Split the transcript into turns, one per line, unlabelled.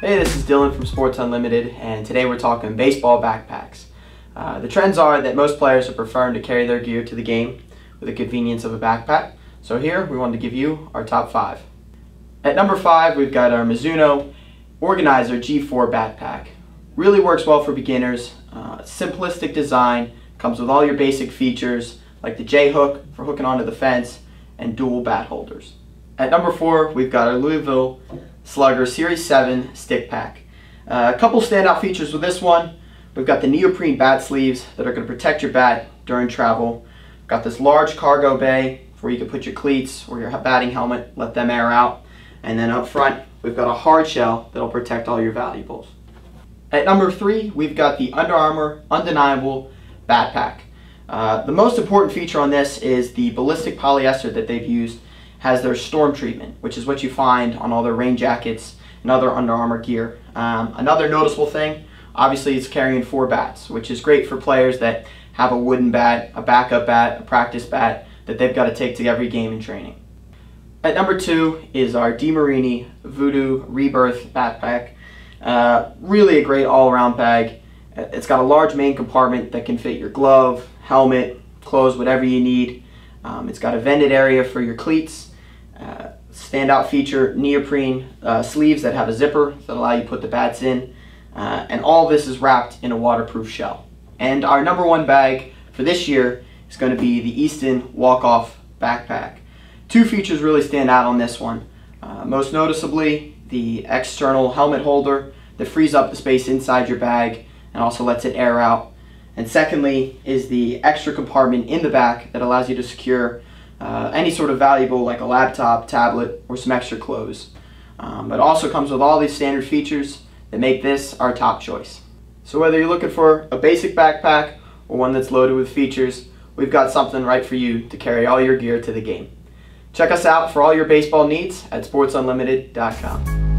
Hey, this is Dylan from Sports Unlimited, and today we're talking baseball backpacks. Uh, the trends are that most players are preferring to carry their gear to the game with the convenience of a backpack. So here, we wanted to give you our top five. At number five, we've got our Mizuno Organizer G4 backpack. Really works well for beginners. Uh, simplistic design, comes with all your basic features like the J-hook for hooking onto the fence and dual bat holders. At number four, we've got our Louisville Slugger Series 7 stick pack. Uh, a couple standout features with this one. We've got the neoprene bat sleeves that are going to protect your bat during travel. Got this large cargo bay where you can put your cleats or your batting helmet, let them air out. And then up front, we've got a hard shell that'll protect all your valuables. At number three, we've got the Under Armour Undeniable Bat Pack. Uh, the most important feature on this is the ballistic polyester that they've used has their storm treatment, which is what you find on all their rain jackets and other Under Armour gear. Um, another noticeable thing, obviously it's carrying four bats, which is great for players that have a wooden bat, a backup bat, a practice bat that they've got to take to every game in training. At number two is our DeMarini Voodoo Rebirth Backpack. Uh, really a great all-around bag. It's got a large main compartment that can fit your glove, helmet, clothes, whatever you need. Um, it's got a vented area for your cleats uh, standout feature, neoprene uh, sleeves that have a zipper that allow you to put the bats in. Uh, and all this is wrapped in a waterproof shell. And our number one bag for this year is going to be the Easton Walk-Off Backpack. Two features really stand out on this one. Uh, most noticeably, the external helmet holder that frees up the space inside your bag and also lets it air out. And secondly is the extra compartment in the back that allows you to secure uh, any sort of valuable like a laptop, tablet, or some extra clothes. Um, it also comes with all these standard features that make this our top choice. So whether you're looking for a basic backpack or one that's loaded with features, we've got something right for you to carry all your gear to the game. Check us out for all your baseball needs at sportsunlimited.com.